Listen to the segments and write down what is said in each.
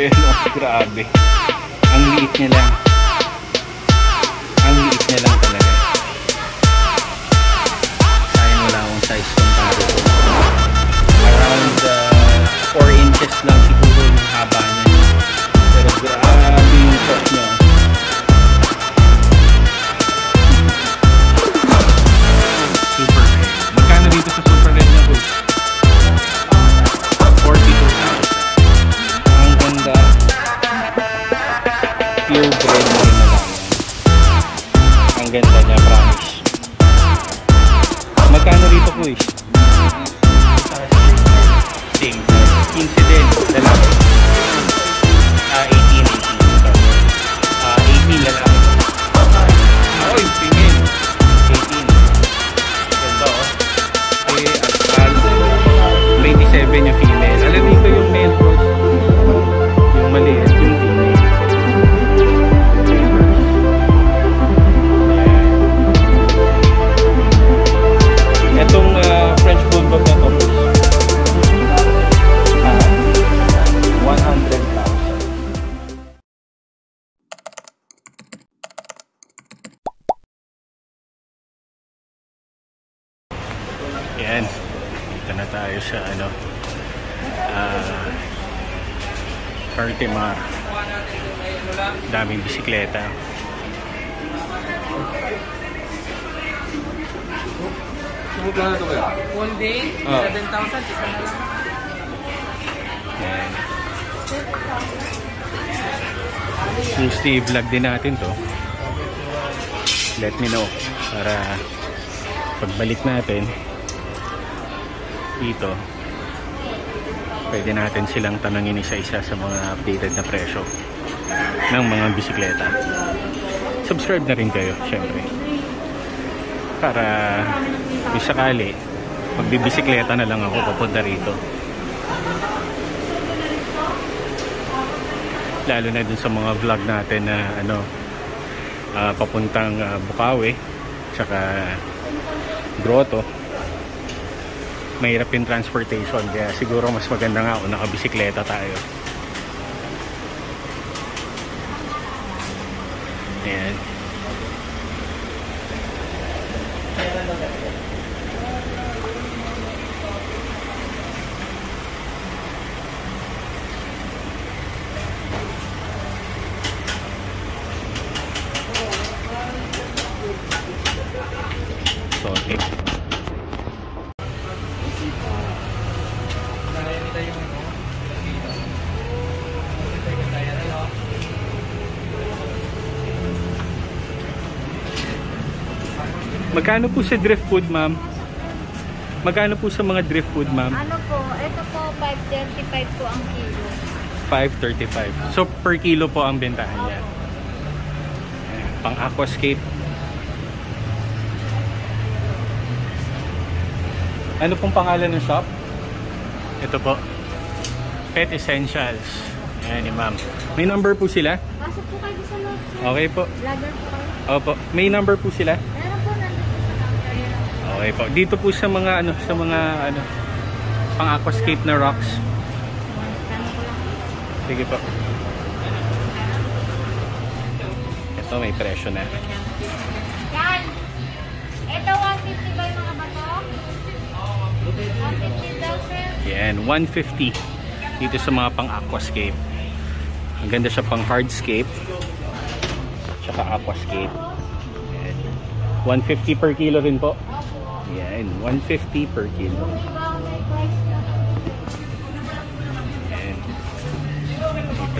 Ayan o, grabe. Ang liit niya lang. Ang liit niya lang talaga. Sayang wala akong size comparison. Around uh, 4 inches lang siguro yung haba niya. Pero grabe yung shot niya. Yan. Dito na tayo sa ano. Ah, Cartimar. Daming bisikleta. One day, Oh. 7,000, isa na lang. Yan. Tuesday vlog din natin to. Let me know para pagbalik natin dito pwede natin silang tanungin isa-isa sa mga updated na presyo ng mga bisikleta. Subscribe na rin kayo, syempre. Para kung sakali, magbibisikleta na lang ako papunta rito. lalo na dun sa mga vlog natin na ano ah, papuntang ah, Bukawi tsaka Grotto mahirap yung transportation kaya siguro mas maganda nga kung nakabisikleta tayo. Ayan so okay. Magkano po sa drift food, ma'am? Magkano po sa mga drift food, ma'am? Ano po, ito po 535 po ang kilo. 535. So, per kilo po ang bentahan niya. Ayan, Pang aquascape. Ano pong pangalan ng shop? Ito po. Pet Essentials. Ayan ni ma'am. May number po sila? Pasok po kayo sa loob, sir. Okay po. Vlogger po kayo. Opo. May number po sila? Okay po. Dito po sa mga ano, sa mga ano, pang aquascape na rocks. Sige po. Ito may presyo na. Yan! Ito 150 ba yung mga bato? 150 daw, sir. Yan, 150 dito sa mga pang aquascape. Ang ganda siya pang hardscape. Tsaka aquascape. Yan. 150 per kilo rin po. Yan, 150 per kilo. Ba may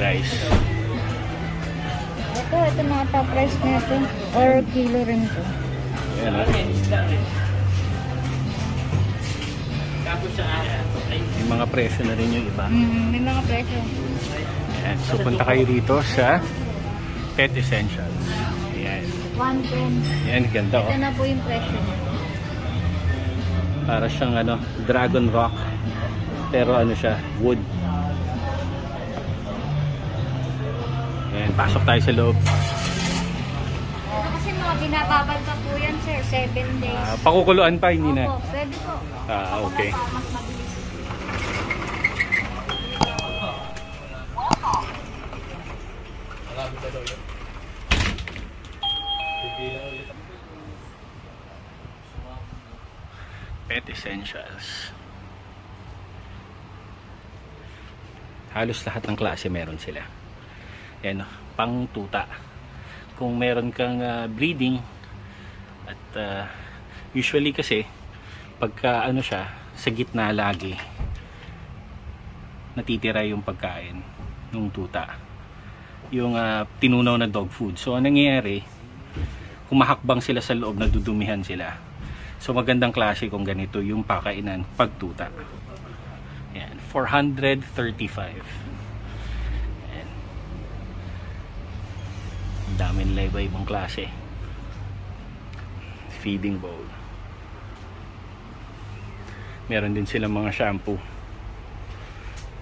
price na? Ito, ito mga top price nito. Or kilo rin to. Yan ah. May mga presyo na rin yung iba. Mm, may mga presyo. Yan. So punta kayo dito sa Pet Essentials. Yan. 110. Yan, ganda oh. Ito na po yung presyo niya. Para siyang ano, dragon rock. Pero ano siya, wood. Ayan, pasok tayo sa loob. Ito kasi mga binababad pa po yan, sir. 7 days. Ah, pakukuluan pa, hindi na. Pwede po. Ah, okay. Mas. Nakabit na daw yun. Bibilang ulit. Pet Essentials. Halos lahat ng klase meron sila. Yan, pang tuta. Kung meron kang ah, breeding at ah, usually kasi pagka ano siya sa gitna lagi natitira yung pagkain ng tuta. Yung ah, tinunaw na dog food. So anong nangyayari? Kumahakbang sila sa loob, nadudumihan sila. So magandang klase kung ganito yung pakainan pagtuta. Yan, 435. Yan. Ang dami nila iba-ibang klase. Feeding bowl. Meron din silang mga shampoo.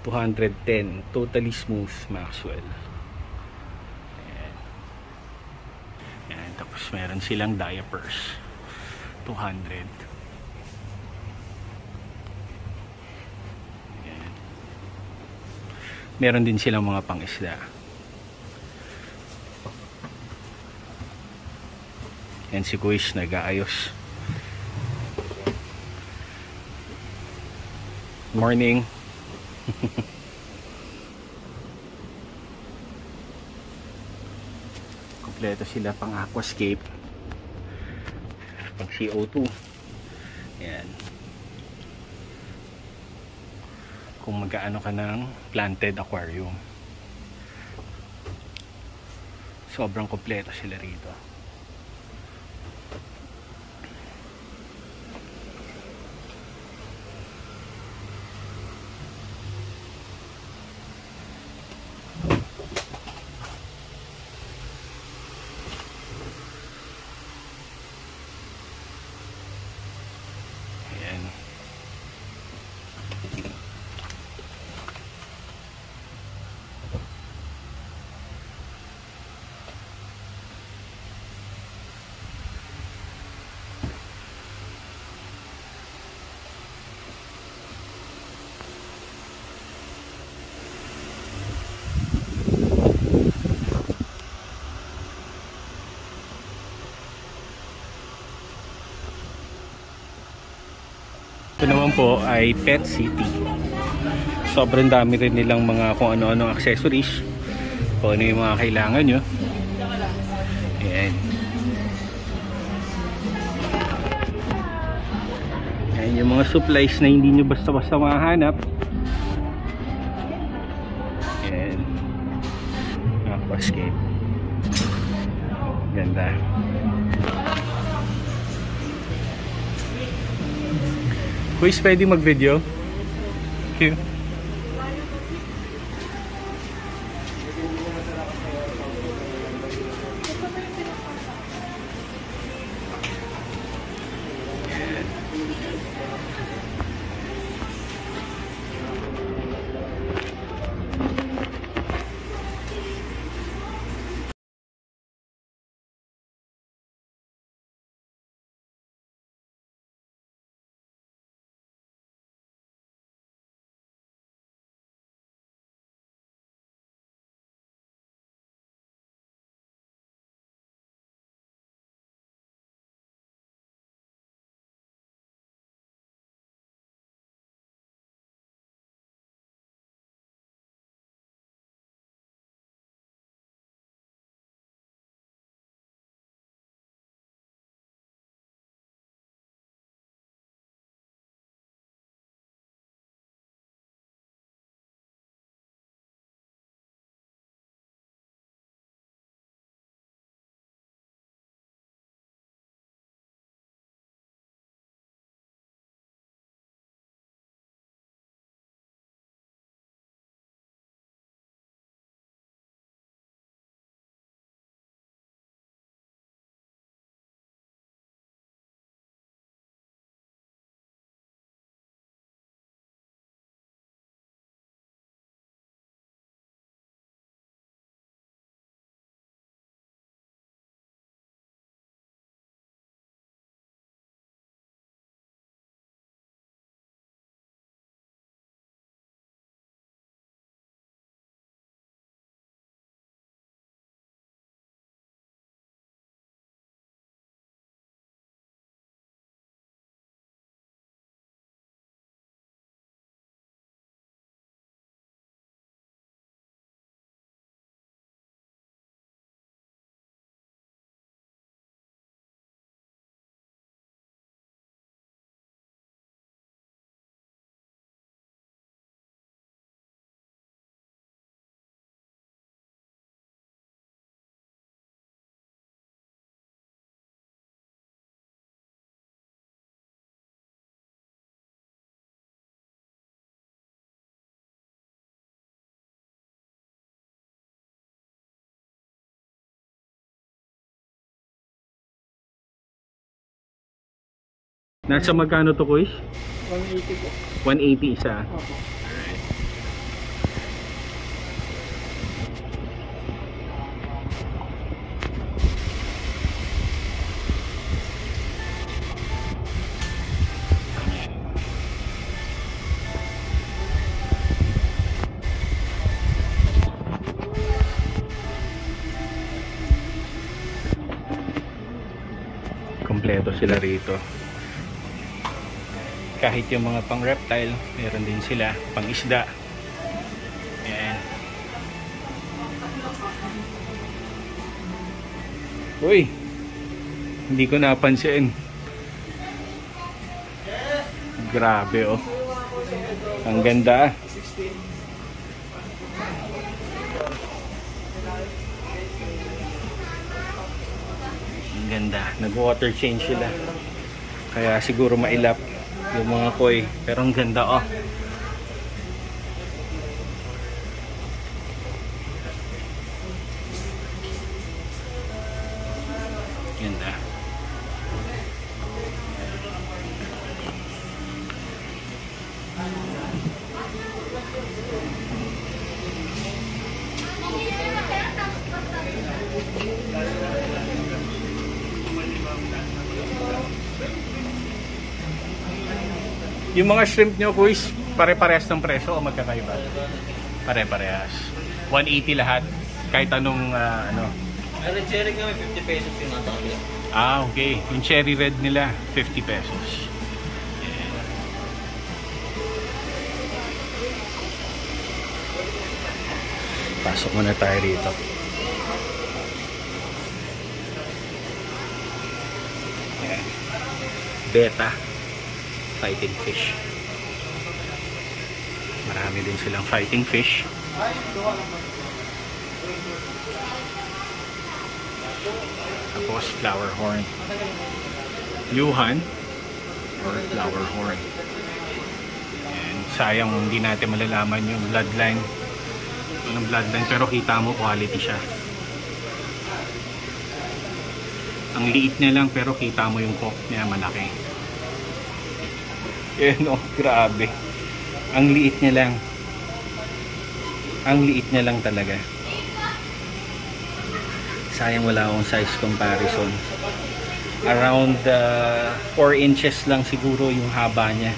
210. Totally smooth Maxwell. Yan. Yan. Tapos meron silang diapers. 200. Yan. Meron din silang mga pangisda. Yan si Kuis nag-aayos. Morning. Kompleto sila pang aquascape. Pang CO2. Yan. Kung magkaano ka ng planted aquarium. Sobrang kompleto sila rito. Ayan. Ito naman po ay Pet City. Sobrang dami rin nilang mga kung ano-ano accessories. Kung ano yung mga kailangan nyo. Ayan. Ayan yung mga supplies na hindi nyo basta-basta mahanap. Ayan. Aquascape. Ganda. Quiz, pwede mag-video? Thank you. Nasa magkano to, Kuis? 180 po. 180 isa. Opo. Kompleto sila rito. Kahit yung mga pang reptile, meron din sila. Pang isda. Ayan. Uy! Hindi ko napansin. Grabe oh. Ang ganda. Ang ganda. Nag-water change sila. Kaya siguro mailap yung mga koi. Pero ang ganda oh. Yung mga shrimp nyo, kuis, pare-parehas ng presyo o magkakaiba? Pare-parehas. 180 lahat. Kahit anong, ah, ano. Red cherry kami, 50 pesos yung nasa. Ah, okay. Yung cherry red nila, 50 pesos. Ayan. Pasok muna tayo rito. Ayan. Beta. Fighting fish. Marami din silang fighting fish. Tapos flower horn. Yuhan or flower horn. And sayang hindi natin malalaman yung bloodline. Ng bloodline pero kita mo quality siya. Ang liit niya lang pero kita mo yung cock niya malaki. Yan oh, grabe. Ang liit niya lang. Ang liit niya lang talaga. Sayang wala akong size comparison. Around 4 inches lang siguro yung haba niya.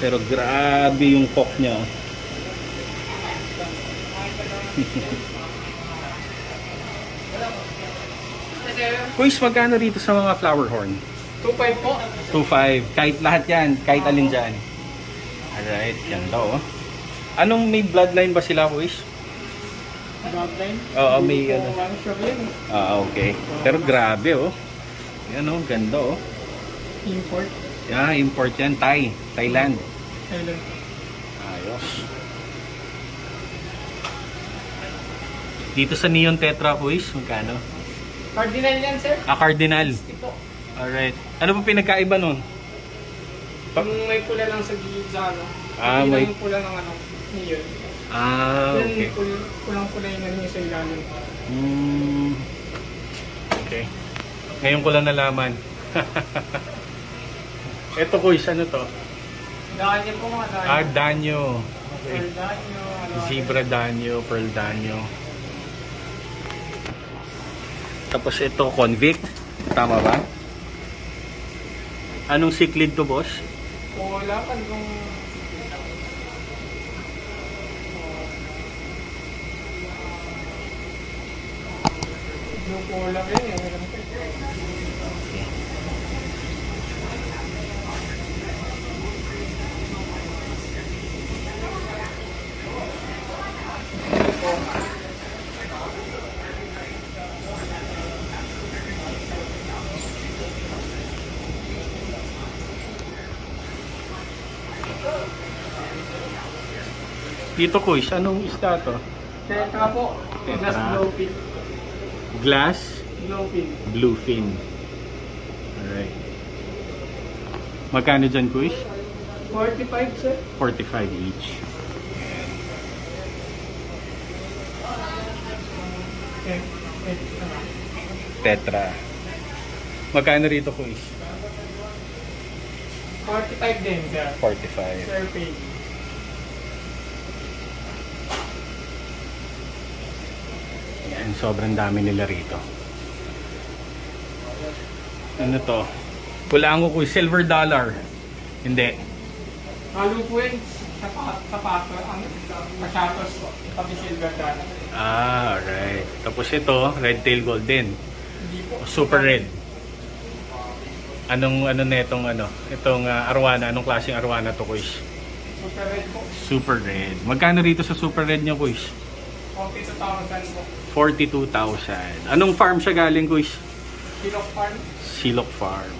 Pero grabe yung cock niya. oh. Kuis, magkano rito sa mga flower horn? 2.5 po. 2.5. Kahit lahat yan. Kahit alin dyan. Alright, ganda oh. Anong may bloodline ba sila, Kuis? Bloodline. Oo, may ano. Ah, okay. Pero grabe oh. Yan oh, ganda oh. Import. Yeah, import yan. Thai. Thailand. Thailand. Ayos. Dito sa Neon Tetra Quiz, magkano? Cardinal yan, sir. Ah, Cardinal. Ito. Alright. Ano ba pinagkaiba nun? Yung may pula lang sa gilid sa ano. Ah, may- yung pula ng ano. Yun. Ah, okay. pul- pulang-pula yung ano sa ilalim. Hmm. Okay. Ngayon ko lang nalaman. Ito Quiz, ano to? Daan niya po mga daan. Ah, danyo. Okay. Pearl daan niyo, ano. Zebra danyo, pearl danyo. Tapos ito, convict. Tama ba? Anong cichlid to, boss? Wala ka kung... Blue collar yun eh. Dito, Kuis, anong isda to? Tetra po. Tetra. Glass blowfin. Glass Blowfin. bluefin. Alright. Magkano dyan, Kuis? 45 sir. 45 each. Tetra. Magkano rito, Kuis? 45 din, sir. 45. Sir page. Yan, sobrang dami nila rito. Ano to? Kulango ko, silver dollar. Hindi. Halo po yun, sapat, sapato, ano, masatos po, pati silver dollar. Ah, right. Tapos ito, red tail golden. Hindi po. Super red. Anong ano na itong ano? Itong ah, arwana, anong klaseng arwana to, Kuis? Super red po. Super red. Magkano rito sa super red niyo, Kuis? 42,000 po. 42,000. Anong farm siya galing, Kuis? Silok farm. Silok Farm.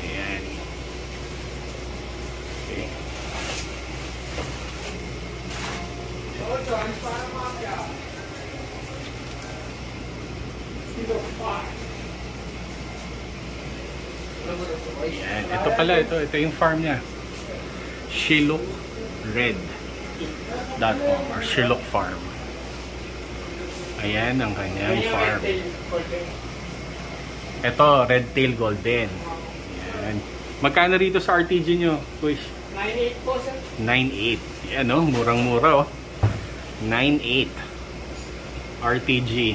Ayan. Okay. Silok farm. Ayan. Ito pala, ito, ito yung farm niya. Shiluk Red. .com or Shiluk Farm. Ayan ang kanyang farm. Ito, Red Tail Golden. Ayan. Magkano rito sa RTG nyo, Kuis? 98 po, sir. 9.8. Yan oh, murang-mura oh. 9.8. RTG.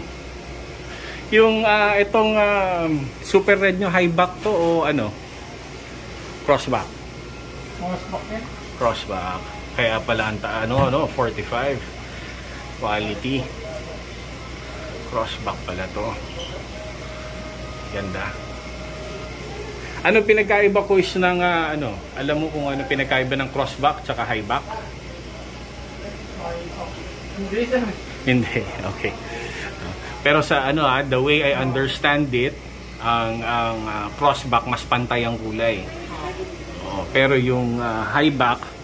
Yung ah, itong ah, super red nyo, high back to o ano? Crossback. Stock yan. Crossback. Kaya pala ang ta- ano, ano, 45. Quality. Crossback pala to. Ganda. Ano pinagkaiba ko is ng ah, ano? Alam mo kung ano pinagkaiba ng crossback tsaka highback? Hindi. Hindi. Okay. Pero sa ano ah, the way I understand it, ang ang ah, crossback mas pantay ang kulay. Oo, pero yung ah, highback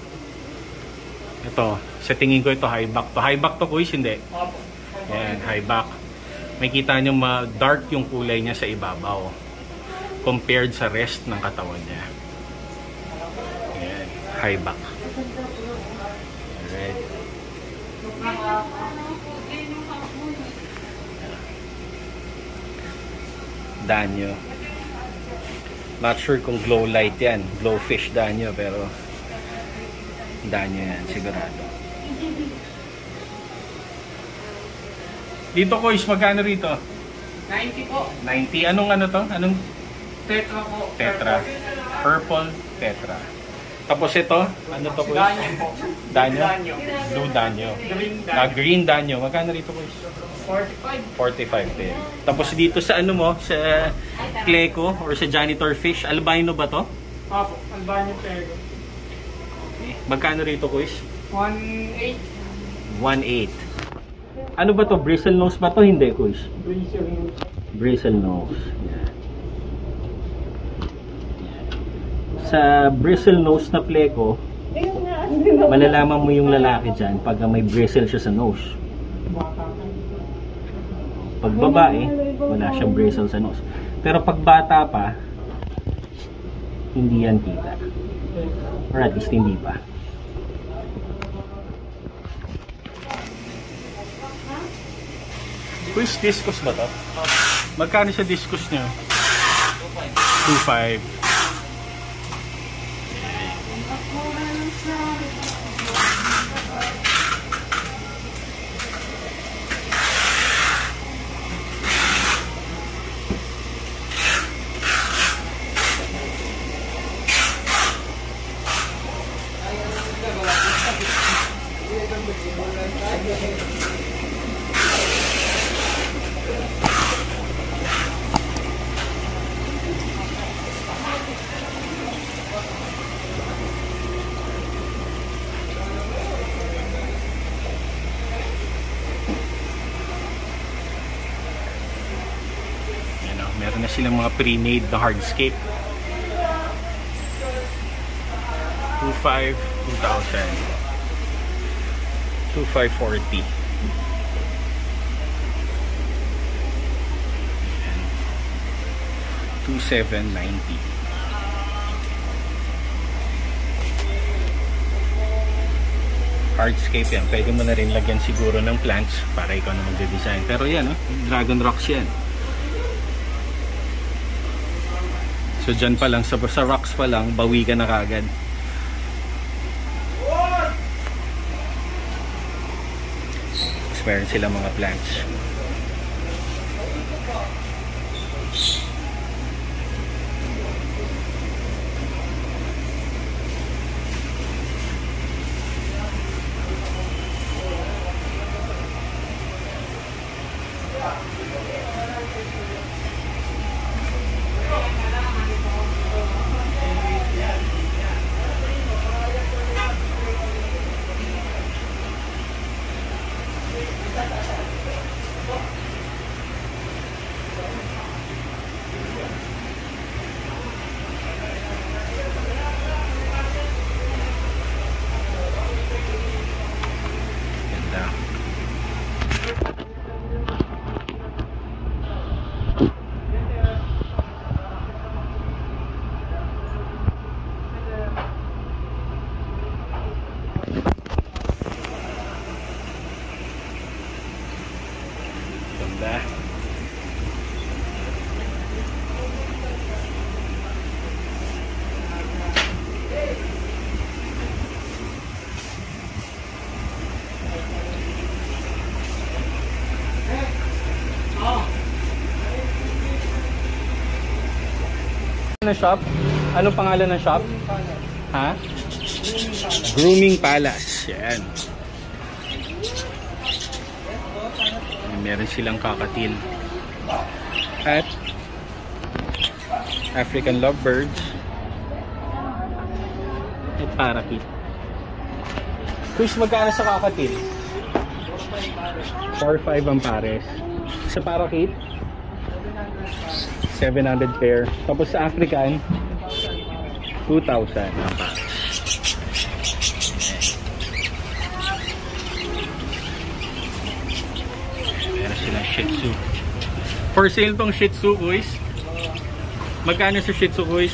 ito, sa tingin ko ito highback to. Highback to kuis hindi. Opo. Yan, highback. May kita nyo ma-dark yung kulay niya sa ibabaw compared sa rest ng katawan niya. Yan, highback. Alright. danyo. Not sure kung glow light yan. Glow fish danyo pero danyo yan sigurado. Dito ko is magkano rito? 90 po. 90. Anong ano to? Anong Tetra po. tetra? Purple tetra. Tapos ito, ano to ko Danyo po. Danyo? Blue danyo. Green Ah, danyo. green danyo. Magkano rito ko is? 45. 45 din. Tapos dito sa ano mo, sa Cleco or sa janitor fish, albino ba to? Opo. Tego. Okay. Magkano rito, Kuis? 1.8. 1.8. Ano ba to? Bristle nose ba to? Hindi, Kuis. Breezer. Bristle nose. Yan. Sa bristle nose na Pleco, malalaman mo yung lalaki dyan pag may bristle siya sa nose. Pag babae, wala siyang bristle sa nose. Pero pag bata pa, hindi yan kita. Or at least hindi pa. Quiz discus ba to? Magkano sa discus niyo? 2.5. Yan o, meron na silang mga pre-made na hardscape. 2.5, 2,000. 2,540. Yan. 2,790. hardscape yan. Pwede mo na rin lagyan siguro ng plants para ikaw na magde-design. Pero yan, oh, dragon rocks yan. So dyan pa lang, sa, sa rocks pa lang, bawi ka na kagad. Meron sila mga plants. Ganda. Ganda. Ano shop? Anong pangalan ng shop? Ha? Grooming Palace. Yan. Meron silang kakatil. At African lovebirds. At parakeet. Chris, magkano sa kakatil? 4-5 ang pares. Sa parakeet? 700 pair. Tapos sa African, 2,000 ang pares. Meron silang Shih Tzu. For sale tong Shih Tzu, guys. Magkano sa Shih Tzu, guys?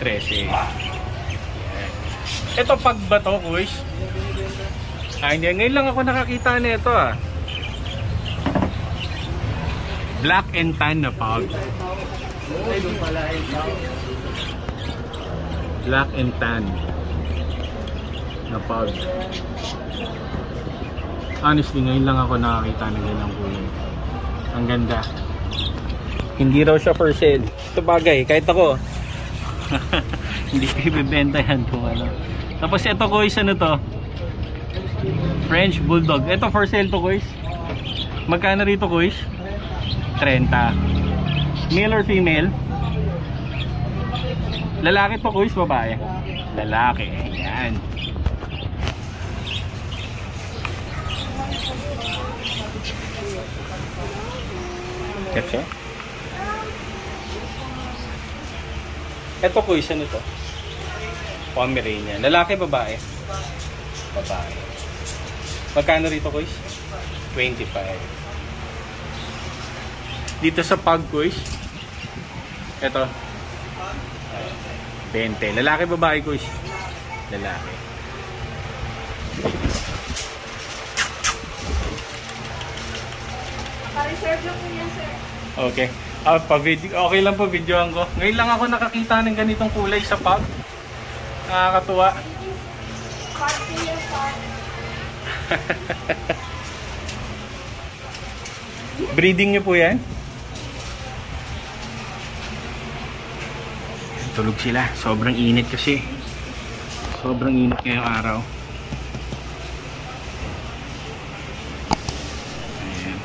13. Ito pag ba to, guys? Ah, hindi. Ngayon lang ako nakakita nito ah. Black and tan na pug. Black and tan na pug. Honestly, ngayon lang ako nakakita ng ganyan kulay. Ang ganda. Hindi raw siya for sale. Ito bagay, kahit ako. Hindi ko ibibenta yan kung ano. Tapos ito ko ano to? French Bulldog. Ito for sale to guys. Magkano rito guys? 30. Male or female? Lalaki to guys, babae? Lalaki. Ayan. Ketchup? Ito ko isa nito. Pomeranian. Lalaki, babae? Babae. Magkano rito, Kuys? 25. Dito sa pug, Kuys? Ito. 20. Lalaki, babae, Kuys? Lalaki. Pa-reserve lang po yan, sir. Okay. Ah, pa video, okay lang po videoan ko. Ngayon lang ako nakakita ng ganitong kulay sa pub. Nakakatuwa. Party. Breeding niyo po yan? Tulog sila. Sobrang init kasi. Sobrang init ngayong araw. Ayan.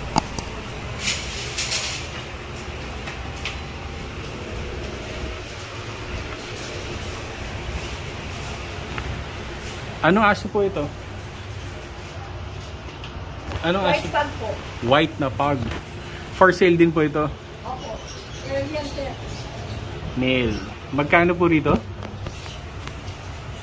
Anong aso po ito? Aso? White bag po. White na pug. For sale din po ito. Opo. Sir, yan, sir. Male. Magkano po rito?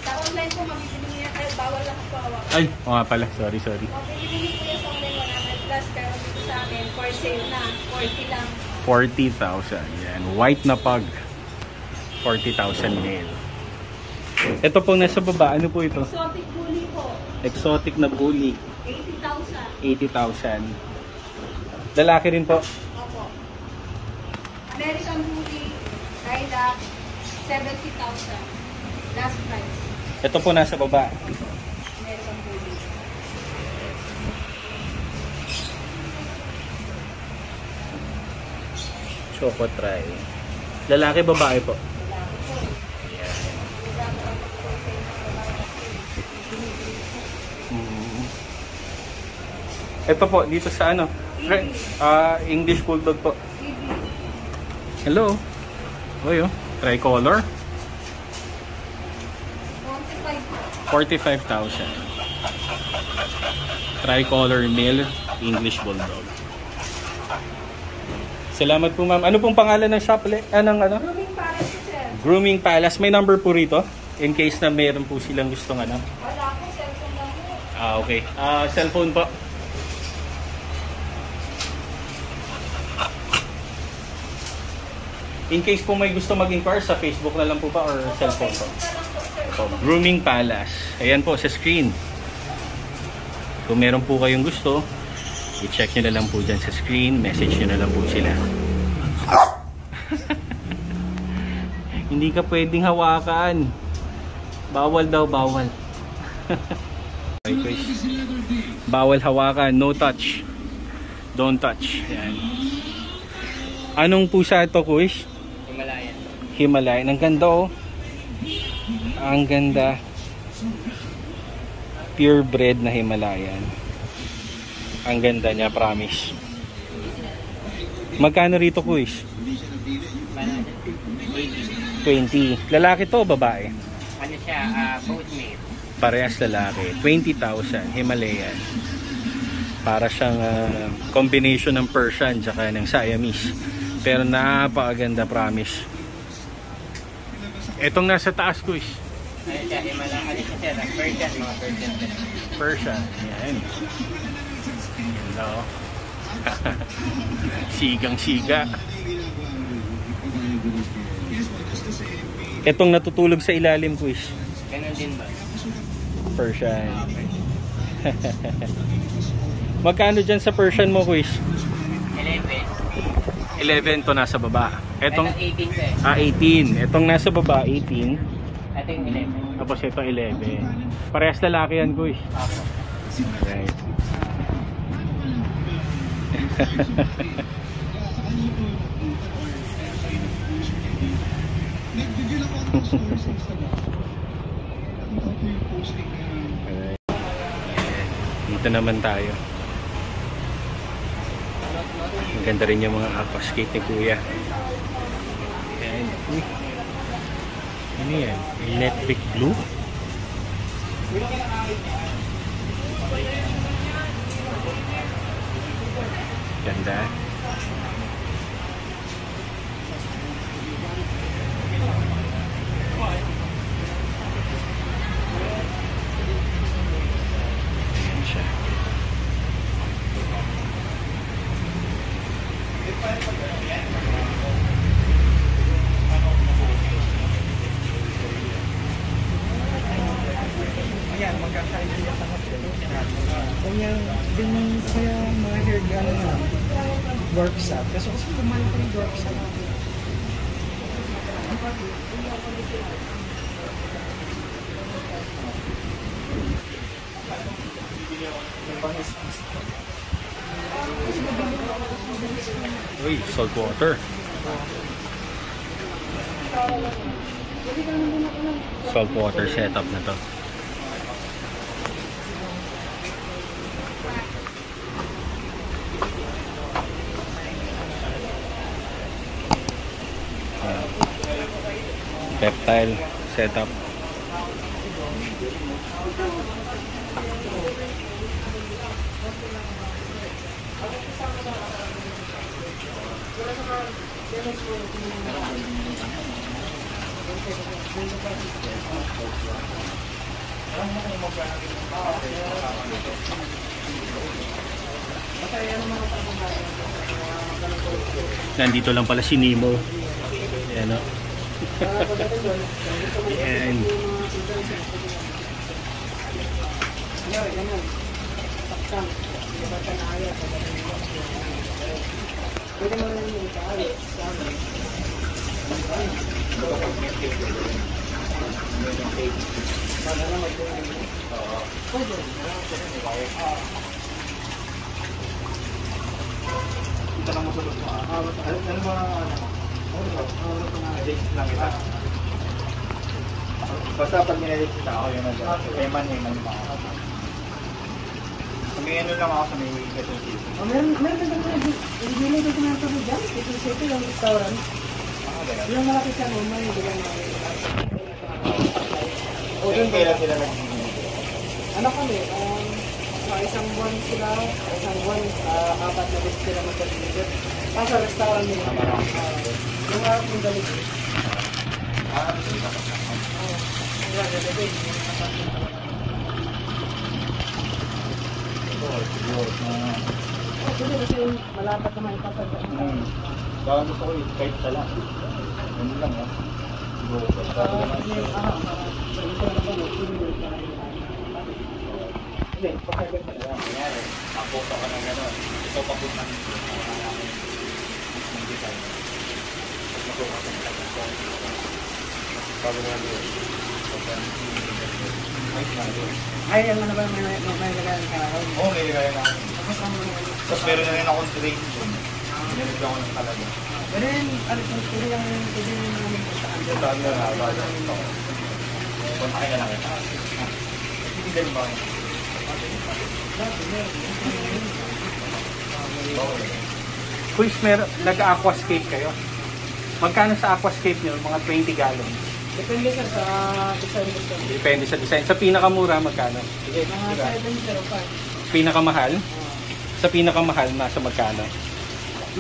Sa online po, mabibili niya kahit bawal lang po hawak. Ay, o nga pala. Sorry, sorry. Mabibili po sa online 100 plus, pero dito sa amin, for sale na, 40 lang. 40,000. Yan. White na pug. 40,000 male. Ito pong nasa baba. Ano po ito? Exotic bully po, Exotic na bully. 80,000. 80,000. Lalaki rin po. Opo. American bully, Lilac, 70,000. Last price. Ito po nasa baba. Meron. Choco try. Lalaki, babae po. Mm. Ito po, dito sa ano? Fre- ah, English Bulldog po. Hello. Oy, oh. Tricolor. 45. 45,000. Tricolor male English Bulldog. Salamat po ma'am. Ano pong pangalan ng shop? ulit? Anong ano? Grooming palace po, sir. Grooming Palace. May number po rito? In case na meron po silang gustong ano. Wala po, cellphone lang po. Ah, okay. Ah, cellphone po. In case po may gusto mag-inquire sa Facebook na lang po ba or cellphone po? Ito, Grooming Palace. Ayan po sa screen. Kung meron po kayong gusto, i-check nyo na lang po dyan sa screen. Message nyo na lang po sila. Hindi ka pwedeng hawakan. Bawal daw, bawal. Bawal hawakan, no touch. Don't touch. Yan. Anong pusa ito, Kuis? Himalayan. Ang ganda oh. Ang ganda. Purebred na Himalayan. Ang ganda niya, promise. Magkano rito, Kuis? 20. Lalaki to o babae? Ano siya, ah, boat mate. Parehas lalaki. 20,000. Himalayan. Para siyang ah, combination ng Persian tsaka ng Siamese. Pero napakaganda, promise. Etong nasa taas ko is? Persian, mga Persian. Persian. Yan. Ganda oh. Sigang siga. Etong natutulog sa ilalim ko is Ganun din ba? Persian. Magkano dyan sa Persian mo, Quiz? 11. 11 to nasa baba. Etong Ito 18 sir. ah 18. Etong nasa baba 18. Ito yung 11. Tapos ito 11. Parehas lalaki yan, Quiz. Opo. Right. Dito naman tayo. Ang ganda rin yung mga aquascape ni Kuya. Ayan. Uy. Ano yan? Electric blue? Ganda. Ayan siya. Ayan, magkakaidea sa hotel. Kanya, din kaya mga hair ano na, workshop. Kasi kasi kumali ko yung workshop. Uy, salt water. Salt water setup na to. Setup. Nandito lang pala si Nemo. Ayan o. Ayan. Ito lang masulog mo. Ah, ano ano ba ano? Addict lang kita. Basta pag minadate kita ako yun na Eman, Eman pa ako. May ano lang ako sa may Quezon City. Oh, meron, meron ka doon. Hindi ko na ito dyan. Ito sa ito yung restaurant. Ako yan? Yung malaki siya mo, may bilang na. O, doon kailan ba? sila nag Ano kami, um, sa isang buwan sila, sa isang buwan, ah, apat na beses sila magpapilipit. Ah, sa restaurant nila. Amarang. Yung harap ng galit. Ah. Ah, Oh, sige, kasi malapit naman ipapagod. Hmm. Baka gusto ko i-kahit sa lang. Ganun lang ha. Siguro. Basta Ah, naman so, ito na na lang. Hindi, papagod pa ka ng gano'n. Ikaw papunta ng Hindi tayo. Pag makuha ka ng tagang Bago na yun. Ay, alam na ba may may may lagayan ka? Oo, may ligaya na ako. Tapos ano naman? Tapos meron na rin akong train doon. Binigyan ko ng talaga. Pero yun, ano kung pwede yung pwede yung namin puntaan Yung doon. daan na nga, bago ito. Punta na lang kita. Hindi ganun ba? Dati, meron. Nag-aquascape kayo. Magkano sa aquascape nyo? Mga 20 gallons. Depende sir sa design gusto. Depende sa design. Sa pinakamura, magkano? Sige, Mga sige. 705. Pinakamahal? Sa pinakamahal, nasa magkano?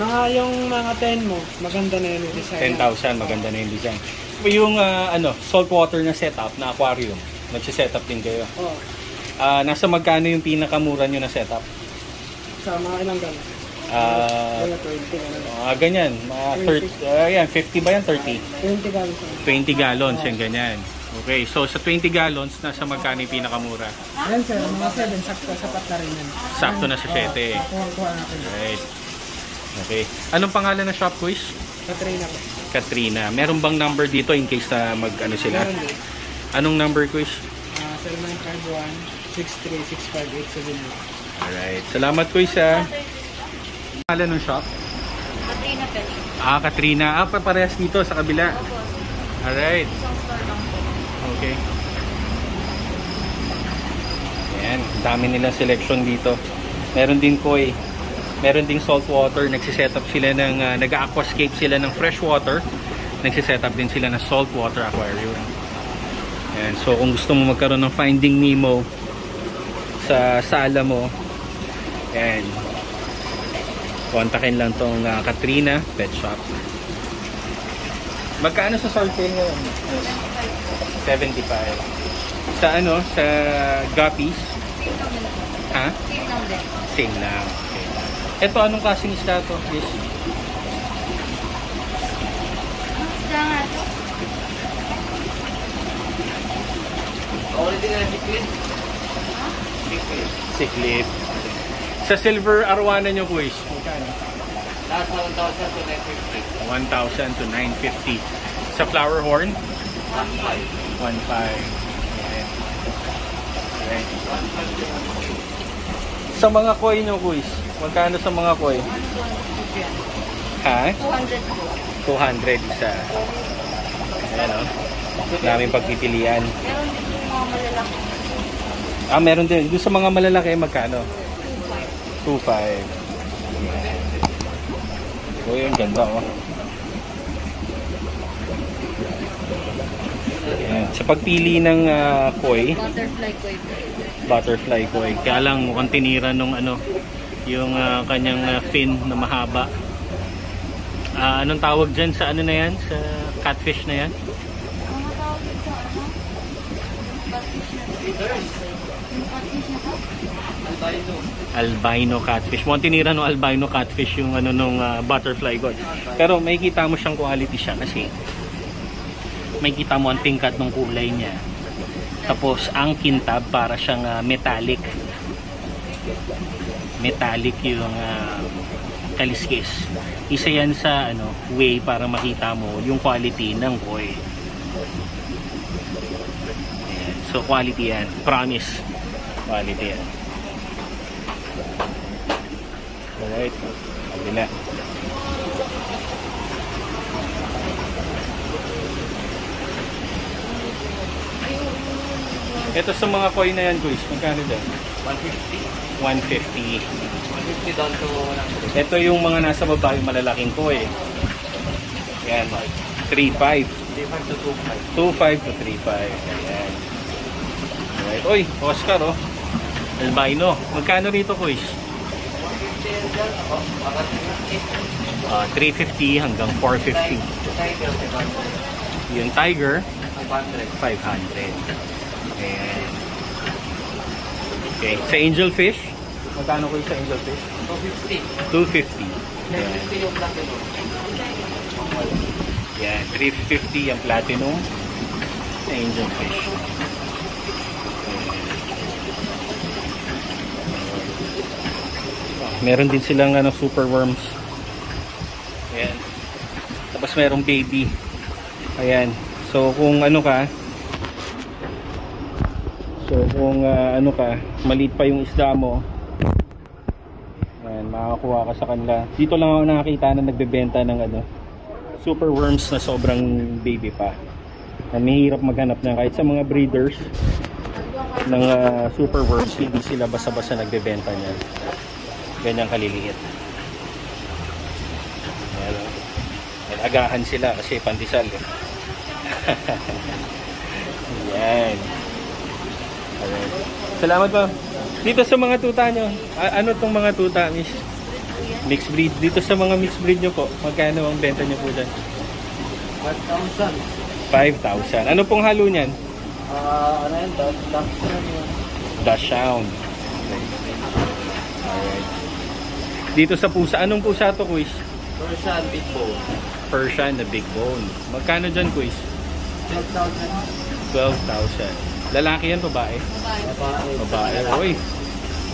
Mga yung mga 10 mo, maganda na yun yung design. 10,000. Maganda na yung design. Yung ah, ano, saltwater na setup, na aquarium. Nagsisetup din kayo. Oo. Ah, nasa magkano yung pinakamura nyo na setup? Sa mga ilang gano'n. Ah, Kaya 20 gano'n. mga ganyan. Mga 30, ah, yan, 50 ba yan? 30? 20 gano'n sir. 20 gallons, yung ganyan. Okay, so sa 20 gallons, nasa magkano yung pinakamura? Ayan sir, mga 7, sakto, sapat na rin yan. Sakto na sa 7. Kuha-kuha natin. Right. Okay. Anong pangalan ng shop quiz? Ako. Katrina. Meron bang number dito in case na mag ano sila? Meron din. Anong number quiz? Ah, 0951 Alright. Salamat quiz ha. Pangalan ng shop? Katrina Peli. Ah, Katrina. Ah, pa- parehas dito sa kabila. Opo. Alright. Isang store lang po. Okay. Ayan, ang dami nilang selection dito. Meron din koi. Meron ding salt water. Nagsiset up sila ng, uh, nag-aquascape sila ng fresh water. Nagsiset up din sila ng salt water aquarium. Ayan, so kung gusto mo magkaroon ng Finding Nemo sa sala mo, ayan, kontakin lang tong uh, Katrina Pet Shop. Magkano sa salt ngayon? Yes. 75. Sa ano? Sa guppies? Din. Ha? Same lang din. Same lang. Okay. Ito, anong klaseng isda to? Yes. Ang isda nga to. Original liquid. Liquid. Siklit. Sa silver arwana nyo. Magkano? Lahat sa 1,000 to 950. 1,000 to 950. Sa flower horn? 1,500. 1,500. Ayan. Okay. Sa mga koi nyo, quiz. Magkano sa mga koi? Ha? 200 po. 200 isa. Ayan o. Daming pagpipilian. Meron din yung mga malalaki. Ah, meron din. Doon sa mga malalaki, magkano? 2.5. 2.5. Oh, yun, ganda oh. Ayan. Sa pagpili ng ah, koi, Butterfly koi butterfly koi, kaya lang mukhang tinira nung ano, yung ah, kanyang ah, fin na mahaba. Ah, anong tawag dyan sa ano na yan? Sa catfish na yan? Ano? Catfish na to. Catfish na to? Albino catfish. Mukhang tinira ng albino catfish yung ano nung ah, butterfly god. Pero may kita mo siyang quality siya kasi may kita mo ang tingkat ng kulay niya. Tapos ang kintab para siyang ah, metallic. Metallic yung ah, kaliskis. isa yan sa ano way para makita mo yung quality ng koi. So quality yan. Promise. Quality yan. Alright. Kabila. Ito sa mga koi na yan, guys. Magkano din? 150. 150. 150 down to 100. Ito yung mga nasa baba yung malalaking koi. Yan. 3.5. 35 to 2.5 25. to 3.5. Ayan. Alright. Uy, Oscar, oh. Albino. Magkano rito, guys? 150 dyan. Ako, akat Ah, 350 hanggang 450. Tiger, 500. Yung tiger, 500. 500. Ayan. Okay. Sa angelfish, magkano ko sa angelfish? 250. 250. Ayan. 350 yung platinum. Yan, 350 ang platinum na angelfish. Meron din silang ano, super worms. Ayan. Tapos merong baby. Ayan. So kung ano ka, So kung ah, ano ka, maliit pa yung isda mo, ayan, makakakuha ka sa kanila. Dito lang ako nakakita na nagbebenta ng ano, super worms na sobrang baby pa. Na mahirap maghanap na kahit sa mga breeders ng ah, super worms, hindi sila basta-basta nagbebenta niyan. Ganyan kaliliit. Ayan. Ayan, agahan sila kasi pandesal. Eh. Ayan. Alright. Salamat pa. Dito sa mga tuta nyo, ano tong mga tuta, miss? Mixed breed. Dito sa mga mixed breed nyo po, magkano ang benta nyo po dyan? 1,000. 5,000. Ano pong halo niyan? Ah, ano yan? Yun. Dachshund. Alright. Dito sa pusa, anong pusa to, quiz? Persian, big bone. Persian na big bone. Magkano dyan, quiz? 12,000. 12,000. Lalaki yan, babae? Babae. Babae. Oy.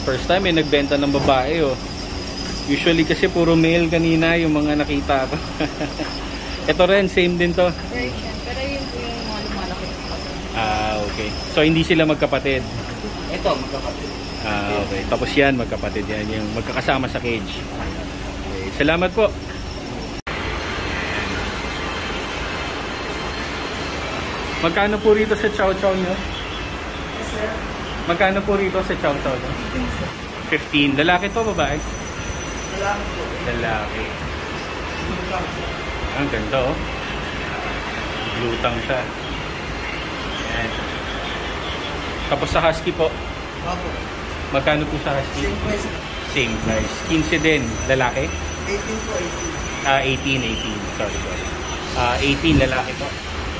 First time may nagbenta ng babae, oh. Usually kasi puro male kanina yung mga nakita ko. Ito rin, same din to. Persian. Pero yun po yung mga lumalaki. Ah, okay. So hindi sila magkapatid. Ito, magkapatid. Ah, okay. Tapos yan, magkapatid yan. Yung magkakasama sa cage. Okay. Salamat po. Magkano po rito sa chow chow nyo? Magkano po rito sa chow chow nyo? 15. Lalaki to, babae? Lalaki. Ang ganda oh. Glutang siya. Ayan. Tapos sa husky po, Opo. Magkano po sa husky? Same price. Same price. 15 din. Lalaki? 18 po, 18. Ah, 18, 18. Sorry, sorry. Ah, 18 lalaki po.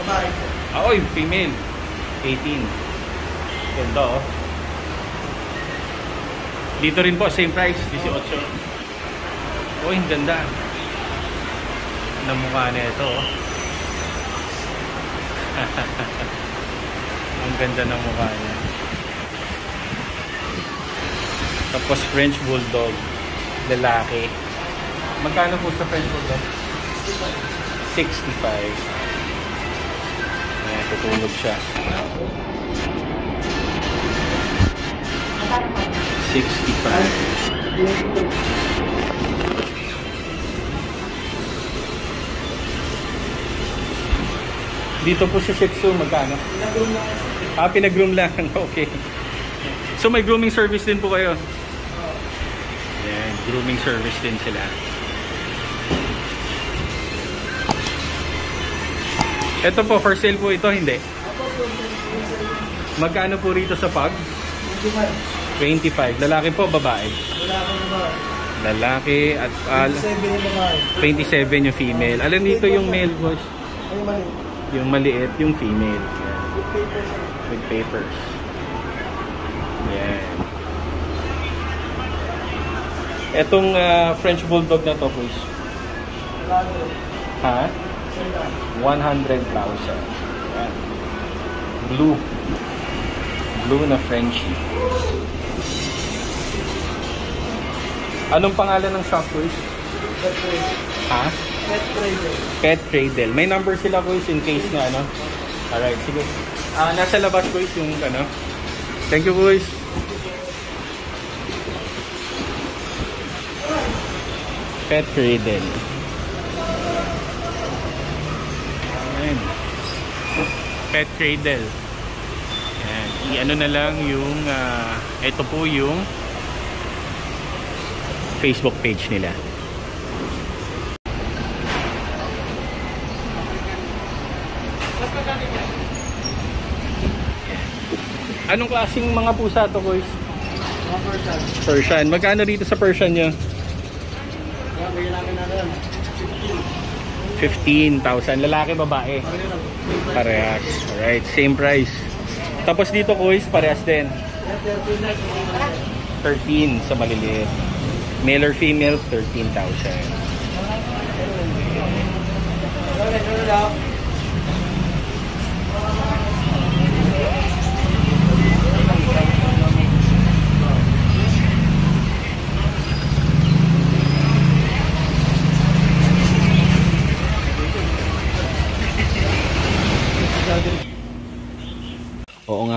Babae po. Ah, oy, female. 18. Ganda oh. Dito rin po, same price. 18. Oh, ang ganda. Ang mukha na ito oh. ang ganda ng mukha niya. Tapos French Bulldog. Lalaki. Magkano po sa French Bulldog? 65. Ayan, tutulog siya. 65. Dito po sa Shih Tzu, magkano? Ah, pinag-groom lang. Okay. So may grooming service din po kayo? Ayan, grooming service din sila. Ito po, for sale po ito, hindi? Magkano po rito sa pag? 25. Lalaki po, babae? Akong babae. Lalaki at al 7 yung babae. 27 yung female. Alam nito yung male boss, Ay, mali. yung maliit yung female. With papers. With papers. Yan. Etong ah, French Bulldog na to, boys. Ha? Sila. 100,000. Yan. Blue. Blue na Frenchie. Anong pangalan ng shop, boys? Pet trade. Ha? Pet trade. Pet Cradle. May number sila guys in case na ano. Alright, sige. Ah, nasa labas guys yung ano. Thank you guys. Pet Cradle. Ayan. Pet Cradle. Ayan. I-ano na lang yung ah, ito po yung Facebook page nila. Anong klaseng mga pusa to, guys? Mga person. Persian. Magkano dito sa Persian nyo? Namin na rin. 15,000. Lalaki, babae. Parehas. Alright, same price. Tapos dito, guys, parehas din. 13 sa maliliit. Male or female, 13,000.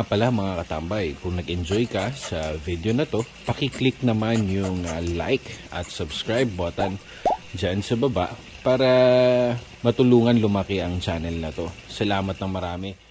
Pala mga katambay, kung nag-enjoy ka sa video na to, pakiclick naman yung uh, like at subscribe button dyan sa baba para matulungan lumaki ang channel na to. Salamat ng marami.